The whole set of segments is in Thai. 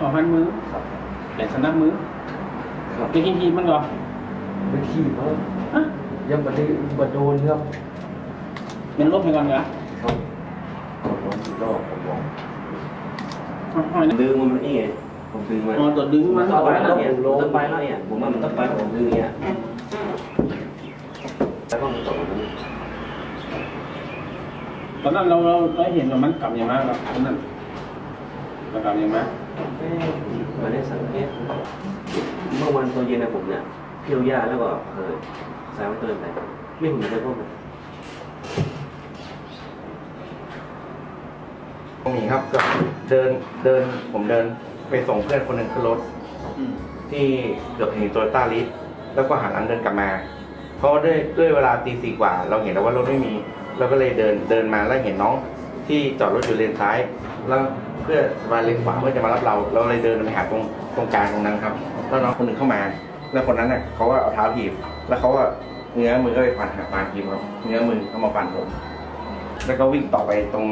ออกพันมือครับแหลกสนับมือครับจะกินทีมันก่อนไปขี่เพราะฮะยังบัดได้บัดโดนครับมันลบให้ก่อนเหรอครับขอโดนอีกรอบผมบอกห้อยนะดึงมันมันเองผมดึงมันอ๋อตัวดึงมันต้เข้าองไปไปแล้แล้ววเนี่ยต้องไปแล้วเนี่ยผมว่ามันต้องไปผมดึงเนี่ยแล้วก็มันตกมันตอนนั้นเราเราเราเห็นว่ามันกลับอย่างมากครับตอนนั้น มันกลับอย่างมากเอ๊ะมันได้สังเกตเมื่อวันตอนเย็นนะผมเนี่ยเที่ยวหญ้าแล้วก็เออสายมันเตือนไปไม่เห็นเลยพวกมันตรงนี้ครับก็เดินเดินผมเดินไปส่งเพื่อนคนหนึ่งขึ้นรถอืมที่เกือบถึงโตโยต้าลิสแล้วก็หันหลังเดินกลับมาเพราะด้วยด้วยเวลาตีสี่กว่า เราเห็นแล้วว่ารถไม่มี เราก็เลยเดินเดินมาแล้วเห็นน้อง ที่จอดรถอยู่เลนซ้าย แล้วเพื่อมาเลนขวาเพื่อจะมารับเรา เราเลยเดินไปหาตรงตรงกลางตรงนั้นครับแล้วน้องคนหนึ่งเข้ามา แล้วคนนั้นน่ะเขาก็เอาเท้าถีบแล้วเขาก็เงื้อมือก็ไปฟันหาปานทีมครับเงื้อมือเข้ามาฟันผมแล้วก็วิ่งต่อไปตรง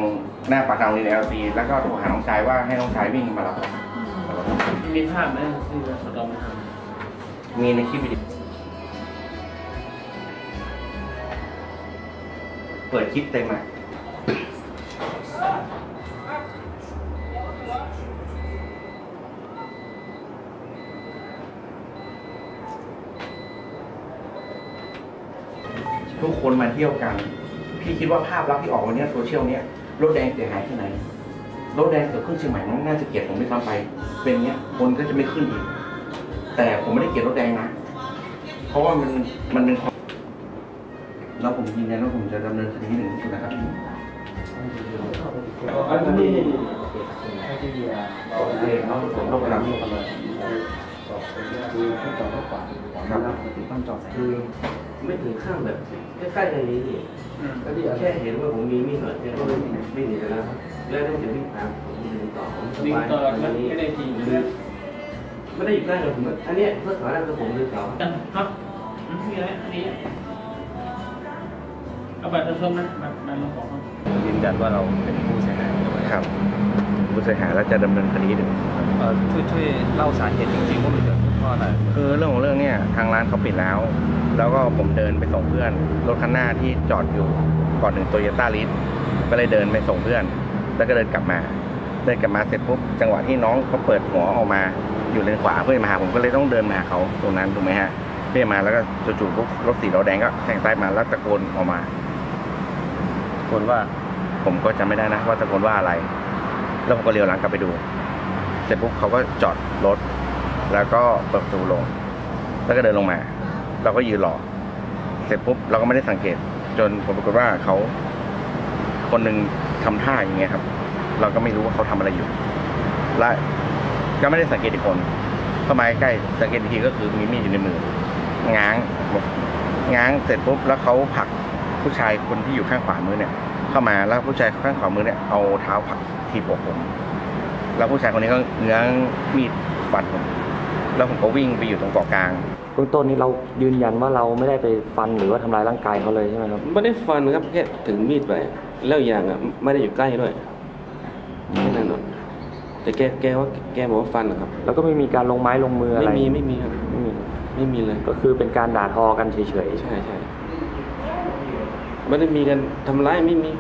หน้าปากทางโรงเรียนเอลซีแล้วก็โทรหาน้องชายว่าให้น้องชายวิ่งมารับผมมีภาพไหมที่เราสะดอมทมีในคลิปวิดีโอเปิดคลิปเต็มอะ ทุกคนมาเที่ยวกัน พี่คิดว่าภาพลักษณ์ที่ออกวันนี้โซเชียลเนี้ยรถแดงเสียหายที่ไหนรถแดงเกิดขึ้นเชียงใหม่มันน่าจะเกลียดผมไม่ซ้ำไป เป็นเนี้ยคนก็จะไม่ขึ้นอีกแต่ผมไม่ได้เกลียดรถแดงนะ เพราะว่ามันมันเป็นความแล้วผมยืนยันว่าผมจะดำเนินคดีห้ถึงที่สุดนะครับอันนี้โอเคน้องผมต้องไปรับคือ ไม่ถึงข้างแบบใกล้ๆกันนี้นี่อืมแค่เห็นว่าผมมีมีดเหรอแค่ก็ไม่ไม่หนีกันแล้วครับแล้วต้องจะวิ่งตามผมดึงต่อผมสวิ่งบายต่ออัมันนนี้ไม่ได้ทีคือไม่ได้อยู่ใกล้กับผมอะอันเนี้ยเพื่อขอได้คือผมดึงต่อจังครับอืมมีอะไรอันนี้เอาบัตรประชาชนนะบัตรบัตรเราของเขายืนยันว่าเราเป็นผู้เสียหายด้วยครับผู้ เสียหายแล้วจะดำเนินคดีให้ถึง เอ่อช่วยช่วยเล่าสาเหตุจริงๆว่ามันเกิดขึ้นเพราะอะไร คือเรื่องของเรื่องเนี่ยทางร้านเขาปิดแล้ว แล้วก็ผมเดินไปส่งเพื่อน รถคันหน้าที่จอดอยู่ก่อนถึงโตโยต้าลิสก็เลยเดินไปส่งเพื่อน แล้วก็เดินกลับมา เดินกลับมาเสร็จปุ๊บจังหวะที่น้องเขาเปิดหัวออกมาอยู่เลนขวาเพื่อจะมาหาผมก็เลยต้องเดินมาหาเขาตรงนั้นถูกไหมฮะเพื่อมาแล้วก็จู่ๆปุ๊บรถสีล้อแดงก็แซงซ้ายมาแล้วตะโกนออกมา คนว่าผมก็จำไม่ได้นะว่าตะโกนว่าอะไร แล้วผมก็เลี้ยวหลังกลับไปดู เสร็จปุ๊บเขาก็จอดรถ แล้วก็เปิดประตูลง แล้วก็เดินลงมา เราก็ยืนรอ เสร็จปุ๊บเราก็ไม่ได้สังเกต จนผมปรากฏว่าเขา คนหนึ่งทำท่าอย่างเงี้ยครับ เราก็ไม่รู้ว่าเขาทำอะไรอยู่ และก็ไม่ได้สังเกตอีกคนเข้ามาใกล้สังเกตอีกทีก็คือมีมีดอยู่ในมือ ง้าง ง้างเสร็จปุ๊บแล้วเขาผลักผู้ชายคนที่อยู่ข้างขวามือเนี่ย เข้ามาแล้วผู้ชายข้างขวามือเนี่ยเอาเท้าผลักทีบอกผม แล้วผู้ชายคนนี้ก็เงื้องมีดฟันผมแล้วผมก็วิ่งไปอยู่ตรงเกาะกลางเบื้องต้นนี้เรายืนยันว่าเราไม่ได้ไปฟันหรือว่าทำร้ายร่างกายเขาเลยใช่ไหมครับไม่ได้ฟันครับแค่ถึงมีดไปแล้วอย่างอะไม่ได้อยู่ใกล้ด้วยแค่นั้นหรอกแต่แกแกว่าแกบอกว่าฟันนะครับ แล้วก็ไม่มีการลงไม้ลงมืออะไรไม่มีไม่มีครับไม่มีไม่มีเลยก็คือเป็นการด่าทอกันเฉยใช่ใช่ ไม่ได้มีกันทำร้ายไม่มี